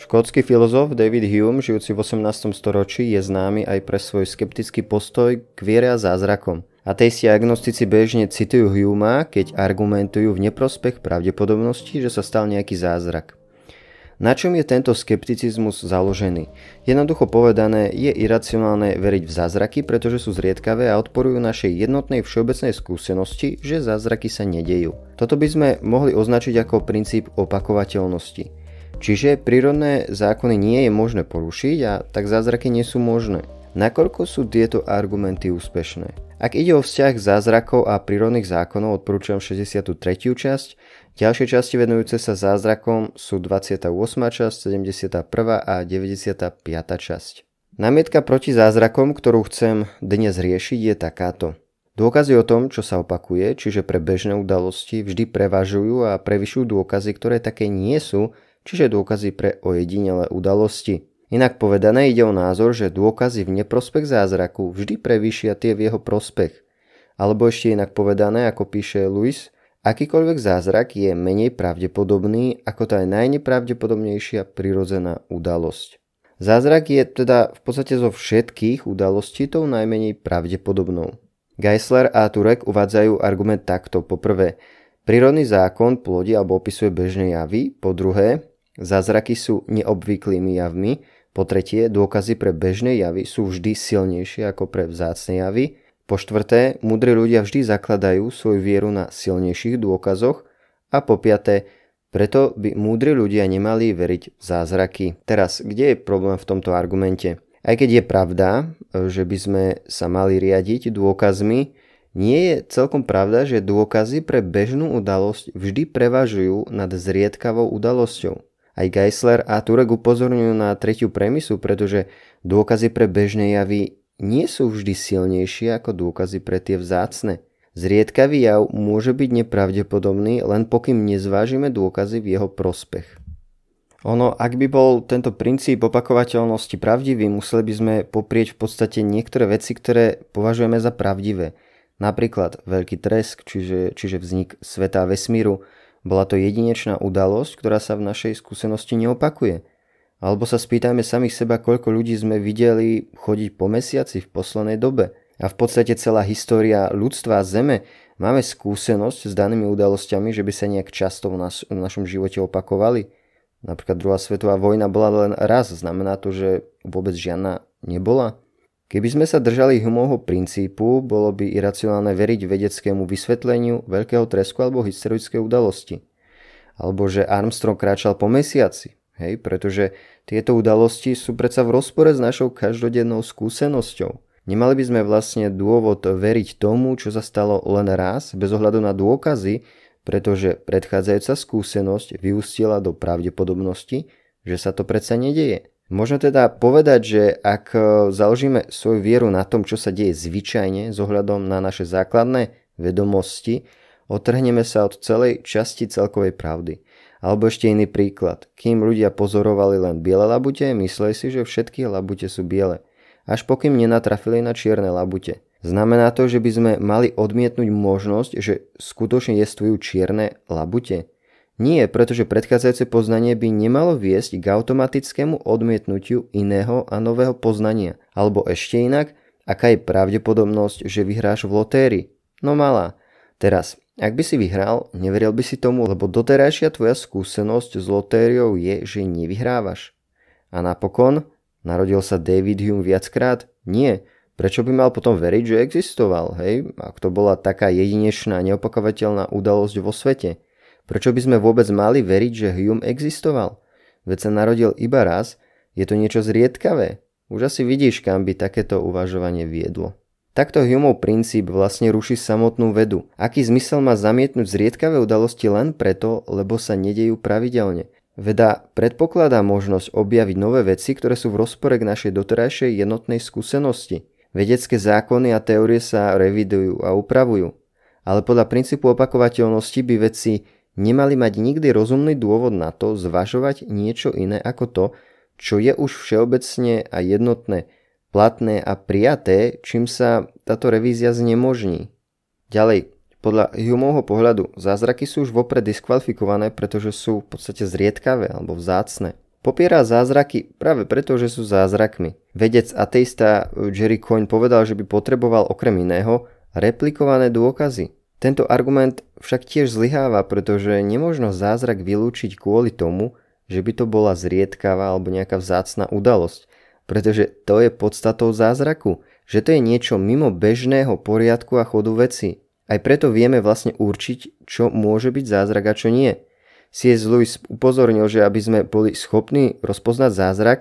Škótsky filozof David Hume, žijúci v 18. storočí, je známy aj pre svoj skeptický postoj k viere a zázrakom. Ateisti a agnostici bežne citujú Huma, keď argumentujú v neprospech pravdepodobnosti, že sa stal nejaký zázrak. Na čom je tento skepticizmus založený? Jednoducho povedané, je iracionálne veriť v zázraky, pretože sú zriedkavé a odporujú našej jednotnej všeobecnej skúsenosti, že zázraky sa nedejú. Toto by sme mohli označiť ako princíp opakovateľnosti. Čiže prírodné zákony nie je možné porušiť a tak zázraky nie sú možné. Nakoľko sú tieto argumenty úspešné? Ak ide o vzťah zázrakov a prírodných zákonov, odporúčam 63. časť. Ďalšie časti venujúce sa zázrakom sú 28. časť, 71. a 95. časť. Námietka proti zázrakom, ktorú chcem dnes riešiť, je takáto. Dôkazy o tom, čo sa opakuje, čiže pre bežné udalosti, vždy prevažujú a prevyšujú dôkazy, ktoré také nie sú, čiže dôkazy pre ojedinelé udalosti. Inak povedané ide o názor, že dôkazy v neprospech zázraku vždy prevýšia tie v jeho prospech. Alebo ešte inak povedané, ako píše Lewis, akýkoľvek zázrak je menej pravdepodobný ako tá najnepravdepodobnejšia prirodzená udalosť. Zázrak je teda v podstate zo všetkých udalostí tou najmenej pravdepodobnou. Geisler a Turek uvádzajú argument takto. Poprvé, prírodný zákon plodí alebo opisuje bežné javy. Po druhé, Zázraky sú neobvyklými javmi. Po tretie, dôkazy pre bežné javy sú vždy silnejšie ako pre vzácne javy. Po štvrté, múdri ľudia vždy zakladajú svoju vieru na silnejších dôkazoch. A po piaté, preto by múdri ľudia nemali veriť v zázraky. Teraz, kde je problém v tomto argumente? Aj keď je pravda, že by sme sa mali riadiť dôkazmi, nie je celkom pravda, že dôkazy pre bežnú udalosť vždy prevažujú nad zriedkavou udalosťou. Aj Geisler a Turek upozorňujú na tretiu premisu, pretože dôkazy pre bežné javy nie sú vždy silnejšie ako dôkazy pre tie vzácne. Zriedkavý jav môže byť nepravdepodobný, len pokým nezvážime dôkazy v jeho prospech. Ono, ak by bol tento princíp opakovateľnosti pravdivý, museli by sme poprieť v podstate niektoré veci, ktoré považujeme za pravdivé. Napríklad veľký tresk, čiže, čiže vznik sveta a vesmíru, bola to jedinečná udalosť, ktorá sa v našej skúsenosti neopakuje. Alebo sa spýtajme samých seba, koľko ľudí sme videli chodiť po mesiaci v poslednej dobe. A v podstate celá história ľudstva a Zeme máme skúsenosť s danými udalosťami, že by sa nejak často v, nás, v našom živote opakovali. Napríklad druhá svetová vojna bola len raz, znamená to, že vôbec žiadna nebola. Keby sme sa držali Humovho princípu, bolo by iracionálne veriť vedeckému vysvetleniu veľkého tresku alebo historické udalosti. Alebo že Armstrong kráčal po mesiaci, hej, pretože tieto udalosti sú predsa v rozpore s našou každodennou skúsenosťou. Nemali by sme vlastne dôvod veriť tomu, čo sa stalo len raz, bez ohľadu na dôkazy, pretože predchádzajúca skúsenosť vyústila do pravdepodobnosti, že sa to predsa nedeje. Možno teda povedať, že ak e, založíme svoju vieru na tom, čo sa deje zvyčajne s ohľadom na naše základné vedomosti, otrhneme sa od celej časti celkovej pravdy. Alebo ešte iný príklad. Kým ľudia pozorovali len biele labute, mysleli si, že všetky labute sú biele. Až pokým nenatrafili na čierne labute. Znamená to, že by sme mali odmietnúť možnosť, že skutočne jestvujú čierne labute? Nie, pretože predchádzajúce poznanie by nemalo viesť k automatickému odmietnutiu iného a nového poznania. Alebo ešte inak, aká je pravdepodobnosť, že vyhráš v lotérii? No malá. Teraz, ak by si vyhral, neveril by si tomu, lebo doterajšia tvoja skúsenosť s lotériou je, že nevyhrávaš. A napokon, narodil sa David Hume viackrát? Nie. Prečo by mal potom veriť, že existoval, hej? Ak to bola taká jedinečná, neopakovateľná udalosť vo svete. Prečo by sme vôbec mali veriť, že Hume existoval? Veď sa narodil iba raz, je to niečo zriedkavé. Už asi vidíš, kam by takéto uvažovanie viedlo. Takto Humeov princíp vlastne ruší samotnú vedu. Aký zmysel má zamietnúť zriedkavé udalosti len preto, lebo sa nedejú pravidelne? Veda predpokladá možnosť objaviť nové veci, ktoré sú v rozpore k našej doterajšej jednotnej skúsenosti. Vedecké zákony a teórie sa revidujú a upravujú. Ale podľa princípu opakovateľnosti by veci nemali mať nikdy rozumný dôvod na to zvažovať niečo iné ako to, čo je už všeobecne a jednotné, platné a prijaté, čím sa táto revízia znemožní. Ďalej, podľa Humovho pohľadu, zázraky sú už vopred diskvalifikované, pretože sú v podstate zriedkavé alebo vzácne. Popiera zázraky práve preto, že sú zázrakmi. Vedec ateista Jerry Coyne povedal, že by potreboval okrem iného replikované dôkazy. Tento argument však tiež zlyháva, pretože nemožno zázrak vylúčiť kvôli tomu, že by to bola zriedkavá alebo nejaká vzácna udalosť. Pretože to je podstatou zázraku, že to je niečo mimo bežného poriadku a chodu veci. Aj preto vieme vlastne určiť, čo môže byť zázrak a čo nie. C.S. Lewis upozornil, že aby sme boli schopní rozpoznať zázrak,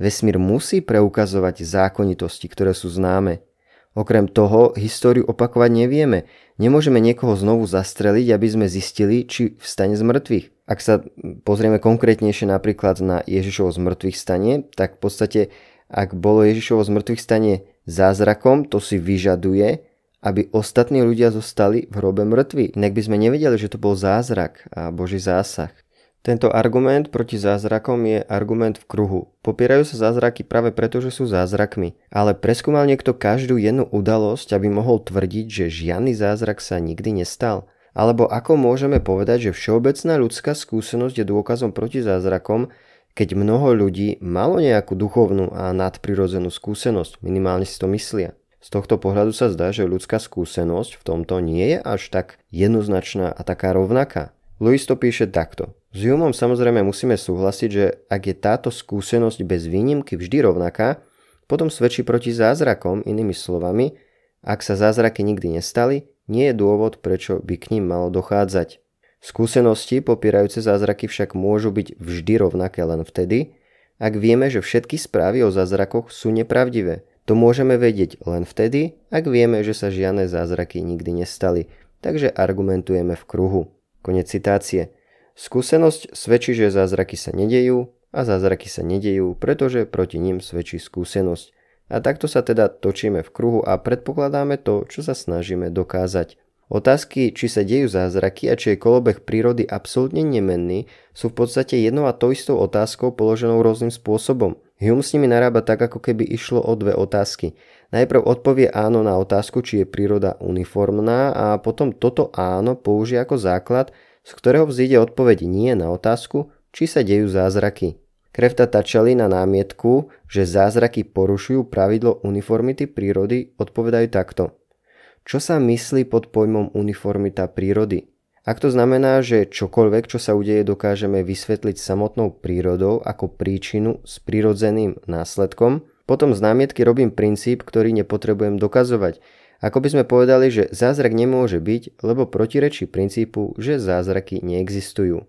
vesmír musí preukazovať zákonitosti, ktoré sú známe. Okrem toho, históriu opakovať nevieme. Nemôžeme niekoho znovu zastreliť, aby sme zistili, či vstane z mŕtvych. Ak sa pozrieme konkrétnejšie napríklad na Ježišovo z mŕtvych stanie, tak v podstate, ak bolo Ježišovo z mŕtvych stanie zázrakom, to si vyžaduje, aby ostatní ľudia zostali v hrobe mŕtvi. Inak by sme nevedeli, že to bol zázrak a Boží zásah. Tento argument proti zázrakom je argument v kruhu. Popierajú sa zázraky práve preto, že sú zázrakmi. Ale preskúmal niekto každú jednu udalosť, aby mohol tvrdiť, že žiadny zázrak sa nikdy nestal? Alebo ako môžeme povedať, že všeobecná ľudská skúsenosť je dôkazom proti zázrakom, keď mnoho ľudí malo nejakú duchovnú a nadprirodzenú skúsenosť, minimálne si to myslia. Z tohto pohľadu sa zdá, že ľudská skúsenosť v tomto nie je až tak jednoznačná a taká rovnaká. Louis to píše takto. S Humom samozrejme musíme súhlasiť, že ak je táto skúsenosť bez výnimky vždy rovnaká, potom svedčí proti zázrakom, inými slovami, ak sa zázraky nikdy nestali, nie je dôvod, prečo by k ním malo dochádzať. Skúsenosti popierajúce zázraky však môžu byť vždy rovnaké len vtedy, ak vieme, že všetky správy o zázrakoch sú nepravdivé. To môžeme vedieť len vtedy, ak vieme, že sa žiadne zázraky nikdy nestali, takže argumentujeme v kruhu. Konec citácie. Skúsenosť svedčí, že zázraky sa nedejú a zázraky sa nedejú, pretože proti ním svedčí skúsenosť. A takto sa teda točíme v kruhu a predpokladáme to, čo sa snažíme dokázať. Otázky, či sa dejú zázraky a či je kolobeh prírody absolútne nemenný, sú v podstate jednou a to istou otázkou položenou rôznym spôsobom. Hume s nimi narába tak, ako keby išlo o dve otázky. Najprv odpovie áno na otázku, či je príroda uniformná a potom toto áno použije ako základ, z ktorého vzíde odpoveď nie na otázku, či sa dejú zázraky. Krefta tačali na námietku, že zázraky porušujú pravidlo uniformity prírody, odpovedajú takto. Čo sa myslí pod pojmom uniformita prírody? Ak to znamená, že čokoľvek, čo sa udeje, dokážeme vysvetliť samotnou prírodou ako príčinu s prirodzeným následkom, potom z námietky robím princíp, ktorý nepotrebujem dokazovať, ako by sme povedali, že zázrak nemôže byť, lebo protirečí princípu, že zázraky neexistujú.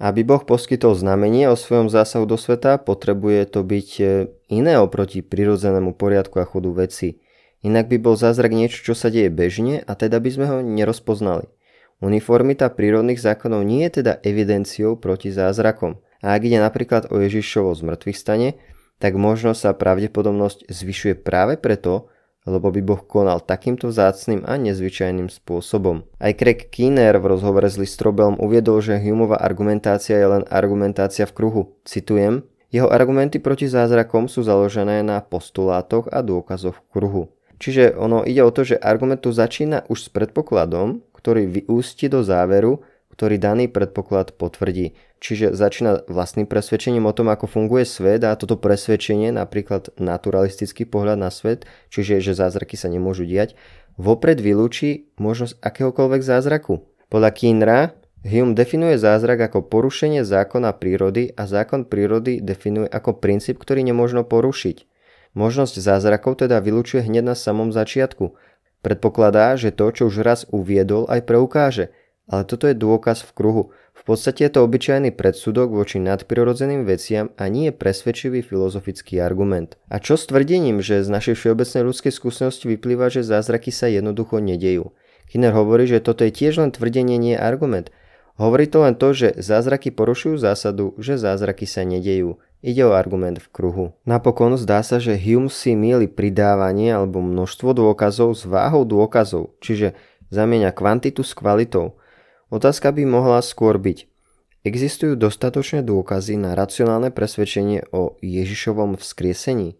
Aby Boh poskytol znamenie o svojom zásahu do sveta, potrebuje to byť e, iné oproti prirodzenému poriadku a chodu veci. Inak by bol zázrak niečo, čo sa deje bežne a teda by sme ho nerozpoznali. Uniformita prírodných zákonov nie je teda evidenciou proti zázrakom. A ak ide napríklad o Ježišovo zmrtvých stane, tak možno sa pravdepodobnosť zvyšuje práve preto, lebo by Boh konal takýmto vzácným a nezvyčajným spôsobom. Aj Craig Keener v rozhovore s Listrobelom uviedol, že Humeová argumentácia je len argumentácia v kruhu. Citujem, jeho argumenty proti zázrakom sú založené na postulátoch a dôkazoch v kruhu. Čiže ono ide o to, že argument tu začína už s predpokladom, ktorý vyústi do záveru, ktorý daný predpoklad potvrdí. Čiže začína vlastným presvedčením o tom, ako funguje svet a toto presvedčenie, napríklad naturalistický pohľad na svet, čiže že zázraky sa nemôžu diať, vopred vylúči možnosť akéhokoľvek zázraku. Podľa Kínra Hume definuje zázrak ako porušenie zákona prírody a zákon prírody definuje ako princíp, ktorý nemôžno porušiť. Možnosť zázrakov teda vylúčuje hneď na samom začiatku. Predpokladá, že to, čo už raz uviedol, aj preukáže – ale toto je dôkaz v kruhu. V podstate je to obyčajný predsudok voči nadprirodzeným veciam a nie presvedčivý filozofický argument. A čo s tvrdením, že z našej všeobecnej ľudskej skúsenosti vyplýva, že zázraky sa jednoducho nedejú? Kinner hovorí, že toto je tiež len tvrdenie, nie argument. Hovorí to len to, že zázraky porušujú zásadu, že zázraky sa nedejú. Ide o argument v kruhu. Napokon zdá sa, že Hume si mieli pridávanie alebo množstvo dôkazov s váhou dôkazov, čiže zamieňa kvantitu s kvalitou. Otázka by mohla skôr byť, existujú dostatočné dôkazy na racionálne presvedčenie o Ježišovom vzkriesení?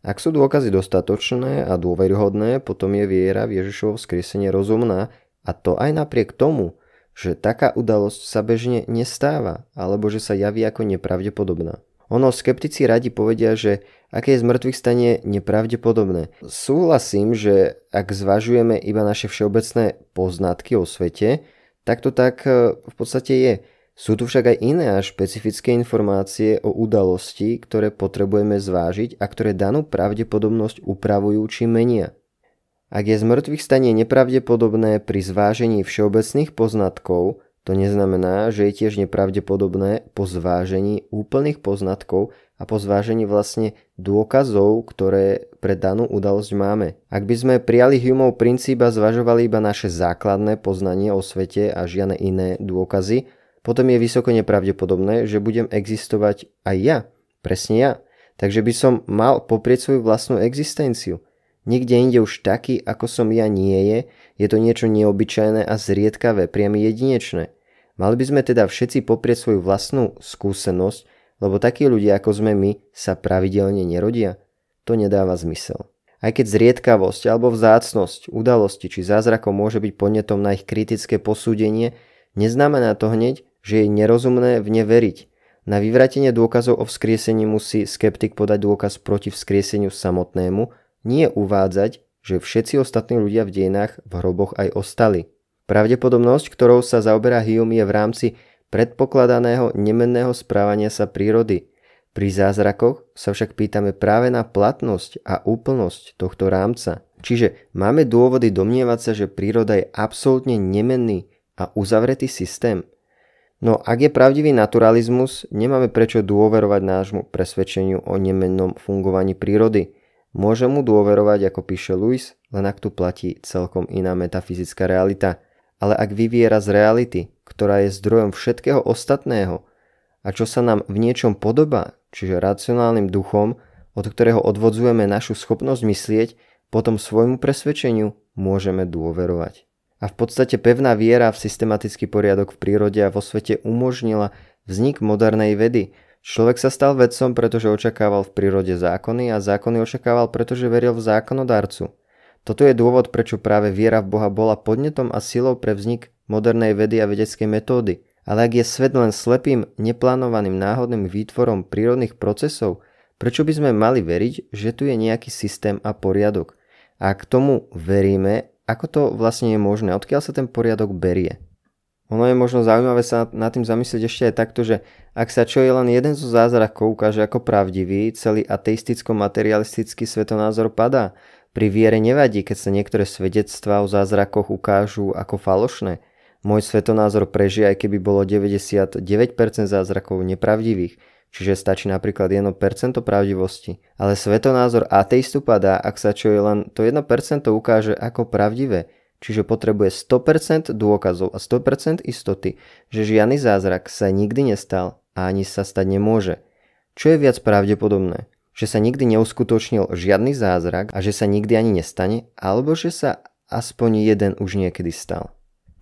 Ak sú dôkazy dostatočné a dôveryhodné, potom je viera v Ježišovo vzkriesenie rozumná a to aj napriek tomu, že taká udalosť sa bežne nestáva alebo že sa javí ako nepravdepodobná. Ono skeptici radi povedia, že aké je zmrtvých stanie nepravdepodobné. Súhlasím, že ak zvažujeme iba naše všeobecné poznatky o svete, tak to tak e, v podstate je. Sú tu však aj iné a špecifické informácie o udalosti, ktoré potrebujeme zvážiť a ktoré danú pravdepodobnosť upravujú či menia. Ak je zmrtvých stanie nepravdepodobné pri zvážení všeobecných poznatkov, to neznamená, že je tiež nepravdepodobné po zvážení úplných poznatkov a po zvážení vlastne dôkazov, ktoré pre danú udalosť máme. Ak by sme prijali Humeov princíp a zvažovali iba naše základné poznanie o svete a žiadne iné dôkazy, potom je vysoko nepravdepodobné, že budem existovať aj ja, presne ja. Takže by som mal poprieť svoju vlastnú existenciu. Nikde inde už taký, ako som ja nie je, je to niečo neobyčajné a zriedkavé, priam jedinečné. Mali by sme teda všetci poprieť svoju vlastnú skúsenosť, lebo takí ľudia ako sme my sa pravidelne nerodia. To nedáva zmysel. Aj keď zriedkavosť alebo vzácnosť, udalosti či zázrakom môže byť podnetom na ich kritické posúdenie, neznamená to hneď, že je nerozumné v ne veriť. Na vyvratenie dôkazov o vzkriesení musí skeptik podať dôkaz proti vzkrieseniu samotnému, nie uvádzať, že všetci ostatní ľudia v dejinách v hroboch aj ostali. Pravdepodobnosť, ktorou sa zaoberá Hume je v rámci predpokladaného nemenného správania sa prírody. Pri zázrakoch sa však pýtame práve na platnosť a úplnosť tohto rámca. Čiže máme dôvody domnievať sa, že príroda je absolútne nemenný a uzavretý systém. No ak je pravdivý naturalizmus, nemáme prečo dôverovať nášmu presvedčeniu o nemennom fungovaní prírody. Môže mu dôverovať, ako píše Lewis, len ak tu platí celkom iná metafyzická realita. Ale ak vyviera z reality, ktorá je zdrojom všetkého ostatného a čo sa nám v niečom podobá, čiže racionálnym duchom, od ktorého odvodzujeme našu schopnosť myslieť, potom svojmu presvedčeniu môžeme dôverovať. A v podstate pevná viera v systematický poriadok v prírode a vo svete umožnila vznik modernej vedy, Človek sa stal vedcom, pretože očakával v prírode zákony a zákony očakával, pretože veril v zákonodarcu. Toto je dôvod, prečo práve viera v Boha bola podnetom a silou pre vznik modernej vedy a vedeckej metódy. Ale ak je svet len slepým, neplánovaným náhodným výtvorom prírodných procesov, prečo by sme mali veriť, že tu je nejaký systém a poriadok? A k tomu veríme, ako to vlastne je možné, odkiaľ sa ten poriadok berie? Ono je možno zaujímavé sa nad tým zamyslieť ešte aj takto, že ak sa čo je len jeden zo zázrakov ukáže ako pravdivý, celý ateisticko-materialistický svetonázor padá. Pri viere nevadí, keď sa niektoré svedectvá o zázrakoch ukážu ako falošné. Môj svetonázor prežije, aj keby bolo 99% zázrakov nepravdivých, čiže stačí napríklad 1% pravdivosti. Ale svetonázor ateistu padá, ak sa čo je len to 1% ukáže ako pravdivé, Čiže potrebuje 100% dôkazov a 100% istoty, že žiadny zázrak sa nikdy nestal a ani sa stať nemôže. Čo je viac pravdepodobné? Že sa nikdy neuskutočnil žiadny zázrak a že sa nikdy ani nestane, alebo že sa aspoň jeden už niekedy stal.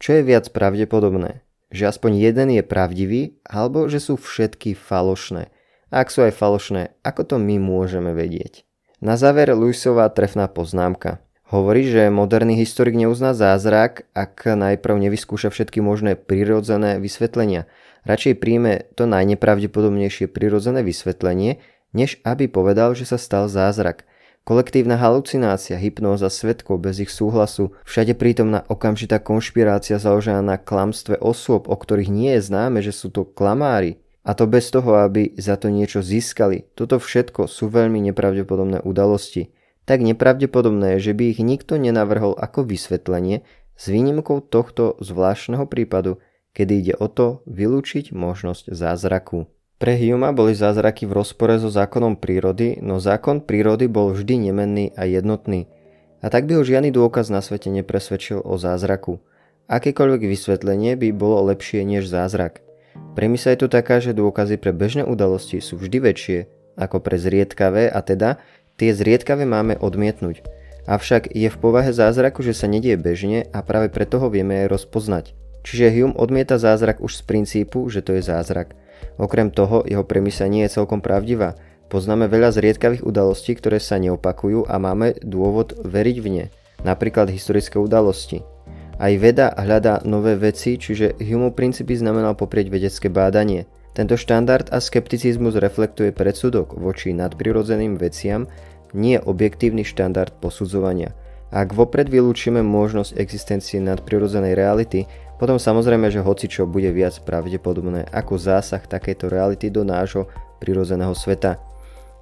Čo je viac pravdepodobné? Že aspoň jeden je pravdivý, alebo že sú všetky falošné. Ak sú aj falošné, ako to my môžeme vedieť? Na záver Luisová trefná poznámka. Hovorí, že moderný historik neuzná zázrak, ak najprv nevyskúša všetky možné prirodzené vysvetlenia. Radšej príjme to najnepravdepodobnejšie prirodzené vysvetlenie, než aby povedal, že sa stal zázrak. Kolektívna halucinácia, hypnóza svetkov bez ich súhlasu, všade prítomná okamžitá konšpirácia založená na klamstve osôb, o ktorých nie je známe, že sú to klamári, a to bez toho, aby za to niečo získali. Toto všetko sú veľmi nepravdepodobné udalosti tak nepravdepodobné, že by ich nikto nenavrhol ako vysvetlenie s výnimkou tohto zvláštneho prípadu, kedy ide o to vylúčiť možnosť zázraku. Pre Huma boli zázraky v rozpore so zákonom prírody, no zákon prírody bol vždy nemenný a jednotný. A tak by ho žiadny dôkaz na svete nepresvedčil o zázraku. Akékoľvek vysvetlenie by bolo lepšie než zázrak. Premisa je tu taká, že dôkazy pre bežné udalosti sú vždy väčšie ako pre zriedkavé a teda Tie zriedkavé máme odmietnúť. Avšak je v povahe zázraku, že sa nedie bežne a práve preto ho vieme aj rozpoznať. Čiže Hume odmieta zázrak už z princípu, že to je zázrak. Okrem toho, jeho premisa nie je celkom pravdivá. Poznáme veľa zriedkavých udalostí, ktoré sa neopakujú a máme dôvod veriť v ne. Napríklad historické udalosti. Aj veda hľadá nové veci, čiže Humeov princípy znamenal poprieť vedecké bádanie. Tento štandard a skepticizmus reflektuje predsudok voči nadprirodzeným veciam, nie objektívny štandard posudzovania. Ak vopred vylúčime možnosť existencie nadprirodzenej reality, potom samozrejme, že hocičo bude viac pravdepodobné ako zásah takéto reality do nášho prirodzeného sveta.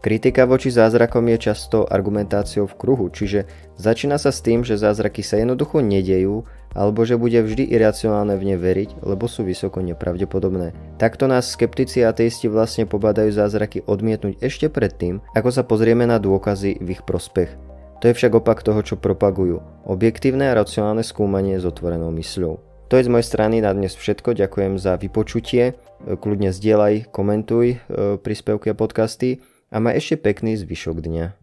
Kritika voči zázrakom je často argumentáciou v kruhu, čiže začína sa s tým, že zázraky sa jednoducho nedejú, alebo že bude vždy iracionálne v ne veriť, lebo sú vysoko nepravdepodobné. Takto nás skeptici a ateisti vlastne pobadajú zázraky odmietnúť ešte predtým, ako sa pozrieme na dôkazy v ich prospech. To je však opak toho, čo propagujú. Objektívne a racionálne skúmanie s otvorenou mysľou. To je z mojej strany na dnes všetko. Ďakujem za vypočutie. Kľudne zdieľaj, komentuj e, príspevky a podcasty a maj ešte pekný zvyšok dňa.